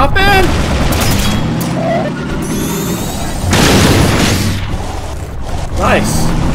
Up in! Nice.